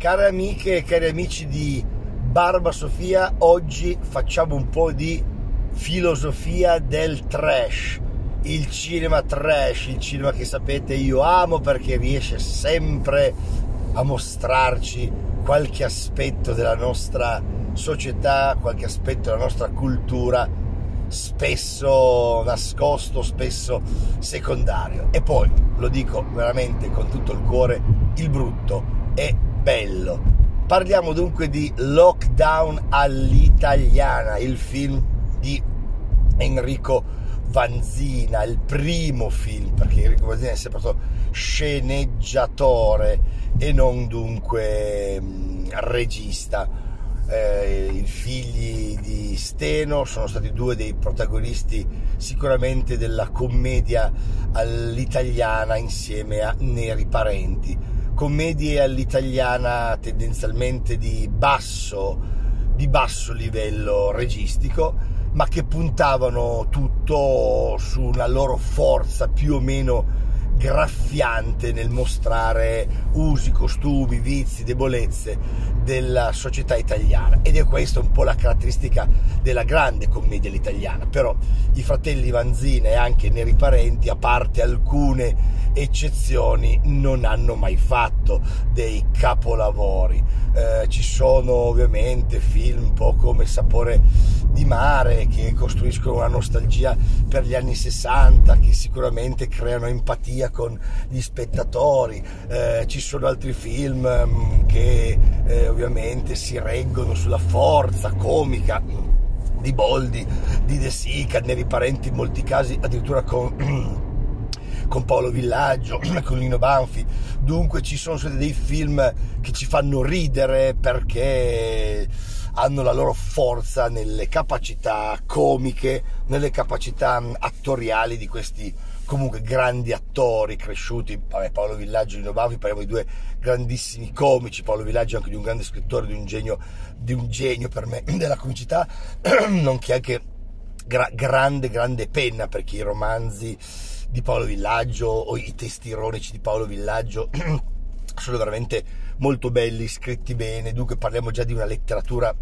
Care amiche e cari amici di Barba Sofia, oggi facciamo un po' di filosofia del trash. Il cinema trash, il cinema che sapete io amo perché riesce sempre a mostrarci qualche aspetto della nostra società, qualche aspetto della nostra cultura, spesso nascosto, spesso secondario. E poi, lo dico veramente con tutto il cuore, il brutto è bello. Parliamo dunque di Lockdown all'italiana, il film di Enrico Vanzina, il primo film, perché Enrico Vanzina è sempre stato sceneggiatore e non dunque mh, regista. Eh, I figli di Steno sono stati due dei protagonisti sicuramente della commedia all'italiana insieme a Neri Parenti commedie all'italiana tendenzialmente di basso, di basso livello registico, ma che puntavano tutto su una loro forza più o meno graffiante nel mostrare usi, costumi, vizi, debolezze della società italiana ed è questa un po' la caratteristica della grande commedia italiana però i fratelli Vanzina e anche Neri Parenti a parte alcune eccezioni non hanno mai fatto dei capolavori. Eh, ci sono ovviamente film un po' come Sapore di mare che costruiscono una nostalgia per gli anni 60 che sicuramente creano empatia con gli spettatori. Eh, ci sono altri film mm, che eh, ovviamente si reggono sulla forza comica di Boldi, di De Sica, Neri Parenti in molti casi addirittura con con Paolo Villaggio, con Lino Banfi. Dunque ci sono dei film che ci fanno ridere perché hanno la loro forza nelle capacità comiche, nelle capacità attoriali di questi comunque grandi attori cresciuti, Paolo Villaggio e Lino Banfi, parliamo di due grandissimi comici, Paolo Villaggio anche di un grande scrittore, di un genio, di un genio per me della comicità, nonché anche gra- grande, grande penna perché i romanzi di Paolo Villaggio o i testi ironici di Paolo Villaggio sono veramente molto belli, scritti bene, dunque parliamo già di una letteratura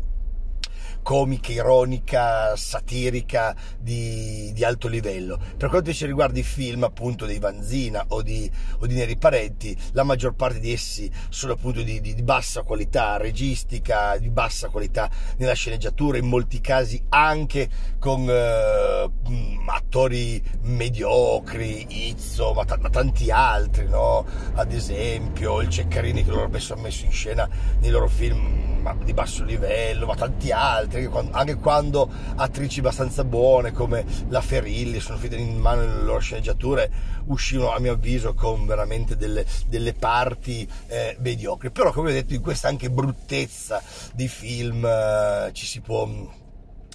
comica, ironica, satirica di, di, alto livello. Per quanto invece riguarda i film appunto dei Vanzina o di, o di Neri Parenti, la maggior parte di essi sono appunto di, di, bassa qualità registica, di bassa qualità nella sceneggiatura, in molti casi anche con eh, attori mediocri, Izzo, ma, t- ma, tanti altri, no? Ad esempio il Ceccarini che loro spesso hanno messo in scena nei loro film di basso livello, ma tanti altri, anche quando attrici abbastanza buone come la Ferilli sono finite in mano nelle loro sceneggiature, uscivano a mio avviso con veramente delle, delle parti eh, mediocri. Però come ho detto in questa anche bruttezza di film eh, ci si può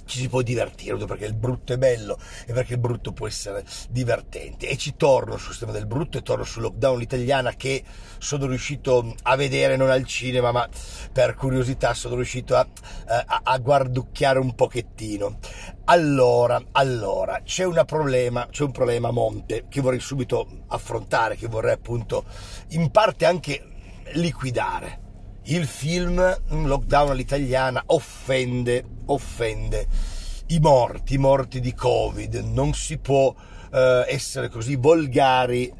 ci si può divertire, perché il brutto è bello e perché il brutto può essere divertente. E ci torno sul sistema del brutto e torno su Lockdown l'italiana che sono riuscito a vedere non al cinema, ma per curiosità sono riuscito a, a, a guarducchiare un pochettino. Allora, allora, c'è, problema, c'è un problema a monte che vorrei subito affrontare, che vorrei appunto in parte anche liquidare il film Lockdown all'italiana offende, offende i morti, i morti di Covid, non si può eh, essere così volgari,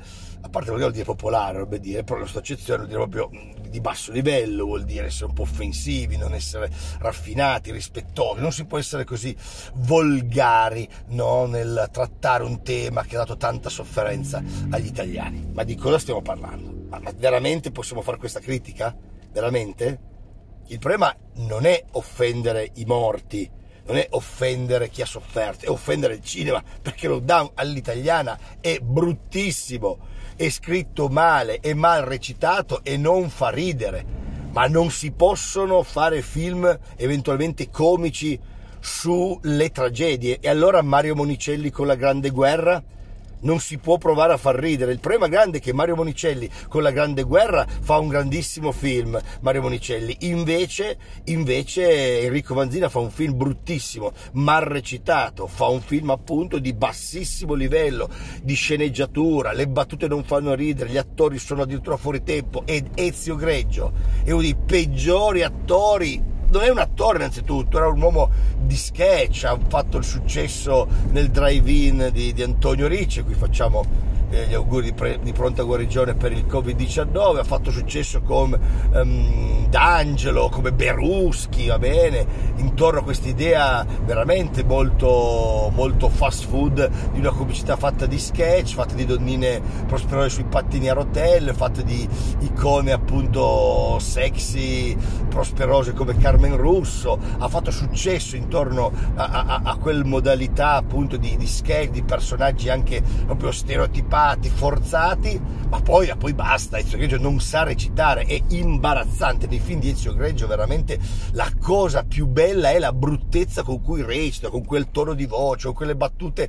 a parte volgare vuol dire popolare, vorrebbe dire, però la sua accezione vuol dire proprio di basso livello, vuol dire essere un po' offensivi, non essere raffinati, rispettosi, non si può essere così volgari no, nel trattare un tema che ha dato tanta sofferenza agli italiani. Ma di cosa stiamo parlando? Ma veramente possiamo fare questa critica? Veramente? Il problema non è offendere i morti, non è offendere chi ha sofferto, è offendere il cinema, perché lo Lockdown all'italiana è bruttissimo, è scritto male, è mal recitato e non fa ridere. Ma non si possono fare film eventualmente comici sulle tragedie. E allora Mario Monicelli con la Grande Guerra? Non si può provare a far ridere. Il problema grande è che Mario Monicelli con la Grande Guerra fa un grandissimo film, Mario Monicelli, invece, invece Enrico Vanzina fa un film bruttissimo, mal recitato, fa un film appunto di bassissimo livello, di sceneggiatura, le battute non fanno ridere, gli attori sono addirittura fuori tempo. Ed Ezio Greggio è uno dei peggiori attori non è un attore innanzitutto, era un uomo di sketch, ha fatto il successo nel drive-in di, di Antonio Ricci, qui facciamo eh, gli auguri di, pre, di, pronta guarigione per il Covid-19, ha fatto successo come um, D'Angelo, come Beruschi, va bene, intorno a questa idea veramente molto, molto fast food di una comicità fatta di sketch, fatta di donnine prosperose sui pattini a rotelle, fatta di icone appunto sexy, prosperose come Carmen Russo, ha fatto successo intorno a, a, a quella modalità appunto di, di sketch, di personaggi anche proprio stereotipati filmati forzati, ma poi, poi basta. Ezio Greggio non sa recitare, è imbarazzante. Nei film di Ezio Greggio, veramente la cosa più bella è la bruttezza con cui recita, con quel tono di voce, con quelle battute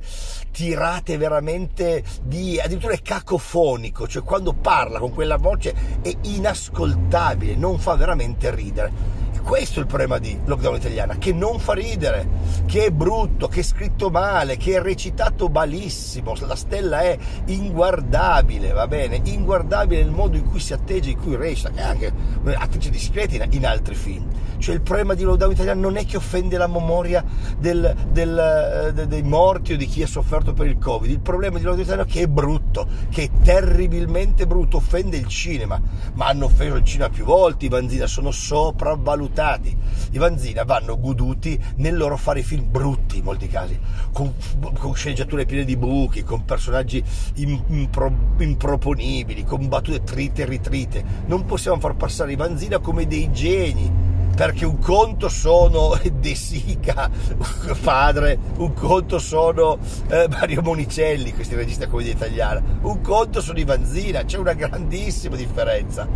tirate veramente di addirittura è cacofonico, cioè quando parla con quella voce è inascoltabile, non fa veramente ridere questo è il problema di Lockdown Italiana, che non fa ridere, che è brutto, che è scritto male, che è recitato malissimo, la stella è inguardabile, va bene? Inguardabile nel modo in cui si atteggia, in cui recita, è anche un'attrice discreta in, in altri film. Cioè il problema di Lockdown Italiana non è che offende la memoria del, del, de, dei morti o di chi ha sofferto per il Covid, il problema di Lockdown Italiana è che è brutto, che è terribilmente brutto, offende il cinema, ma hanno offeso il cinema più volte, i Vanzina sono sopravvalutati risultati. I Vanzina vanno goduti nel loro fare film brutti in molti casi, con, con sceneggiature piene di buchi, con personaggi impro, improponibili, con battute trite e ritrite. Non possiamo far passare i Vanzina come dei geni perché un conto sono De Sica, padre, un conto sono eh, Mario Monicelli, questi registi a commedia italiana, un conto sono i Vanzina, c'è una grandissima differenza.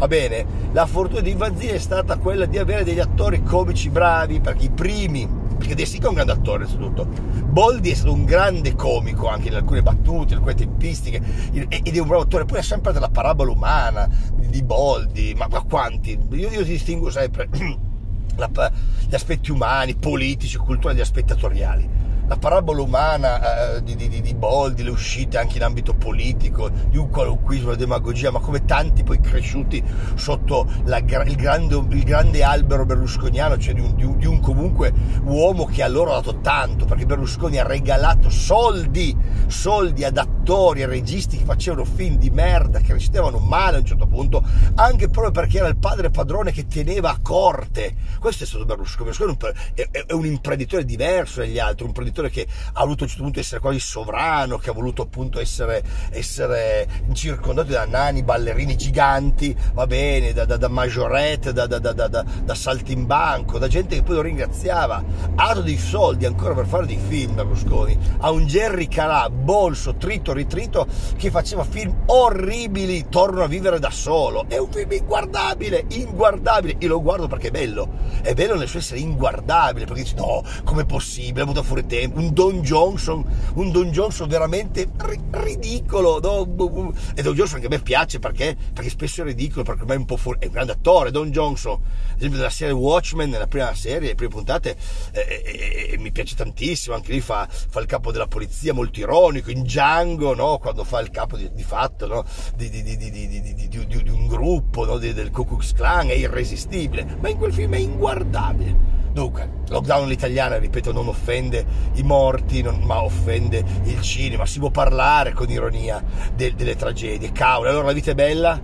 Va bene, la fortuna di Vanzina è stata quella di avere degli attori comici bravi, perché i primi perché De Sica è un grande attore innanzitutto Boldi è stato un grande comico anche in alcune battute, in alcune tempistiche ed è un bravo attore, poi è sempre della parabola umana di Boldi, ma, ma quanti? Io, io distingo sempre gli aspetti umani, politici, culturali, gli aspetti attoriali la parabola umana eh, di, di, di, Boldi, le uscite anche in ambito politico, di un qualunquismo, la demagogia, ma come tanti poi cresciuti sotto la, il, grande, il, grande, albero berlusconiano, cioè di un, un, di un, comunque uomo che a loro ha dato tanto, perché Berlusconi ha regalato soldi, soldi ad attori e registi che facevano film di merda, che recitavano male a un certo punto, anche proprio perché era il padre padrone che teneva a corte. Questo è stato Berlusconi. Berlusconi è un, è, è un imprenditore diverso dagli altri, un imprenditore imprenditore che ha voluto a un certo punto essere quasi sovrano, che ha voluto appunto essere, essere circondato da nani, ballerini giganti, va bene, da, da, da majorette, da, da, da, da, saltimbanco, da gente che poi lo ringraziava. Ha dato dei soldi ancora per fare dei film Berlusconi. Ha un Jerry Calà, bolso, trito, ritrito, che faceva film orribili, torno a vivere da solo. È un film inguardabile, inguardabile. Io lo guardo perché è bello. È bello nel suo essere inguardabile, perché dici no, com'è possibile? Ha avuto fuori tempo un Don Johnson, un Don Johnson veramente ri- ridicolo. No? E Don Johnson anche a me piace perché, perché spesso è ridicolo, perché ormai è un po' fuori, è un grande attore, Don Johnson. Ad esempio nella serie Watchmen, nella prima serie, le prime puntate, eh, eh, eh, mi piace tantissimo, anche lì fa, fa, il capo della polizia molto ironico, in Django, no? quando fa il capo di, di fatto no? di, di, di, un gruppo del Ku Klux Klan, è irresistibile, ma in quel film è inguardabile Dunque, lockdown all'italiana, ripeto, non offende i morti, non, ma offende il cinema. Si può parlare con ironia de, delle tragedie. Cavolo, allora la vita è bella?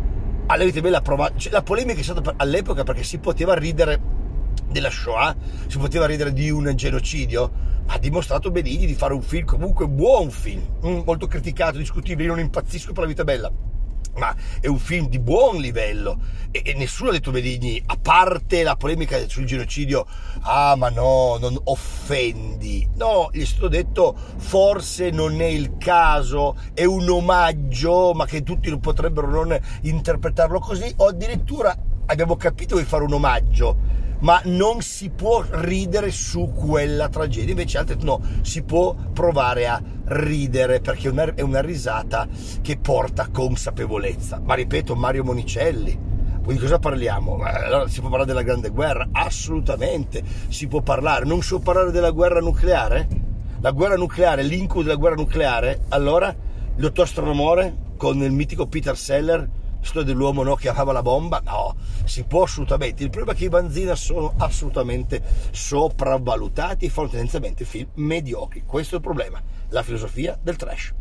Alla vita è bella provare. Cioè, la polemica è stata all'epoca perché si poteva ridere della Shoah, si poteva ridere di un genocidio, ha dimostrato Benigni di fare un film comunque buon film, mm, molto criticato, discutibile, io non impazzisco per la vita bella ma è un film di buon livello. E, e, nessuno ha detto Benigni, a parte la polemica sul genocidio, ah ma no, non offendi. No, gli è stato detto forse non è il caso, è un omaggio, ma che tutti potrebbero non interpretarlo così, o addirittura abbiamo capito di fare un omaggio, ma non si può ridere su quella tragedia. Invece altri no, si può provare a ridere perché è una risata che porta consapevolezza. Ma ripeto, Mario Monicelli, di cosa parliamo? Allora si può parlare della grande guerra? Assolutamente si può parlare. Non si può parlare della guerra nucleare? La guerra nucleare, l'incubo della guerra nucleare? Allora, il dottor Stranomore con il mitico Peter Seller, storia dell'uomo no, che amava la bomba? No, si può assolutamente. Il problema è che i Banzina sono assolutamente sopravvalutati e fanno tendenzialmente film mediocri. Questo è il problema, la filosofia del trash.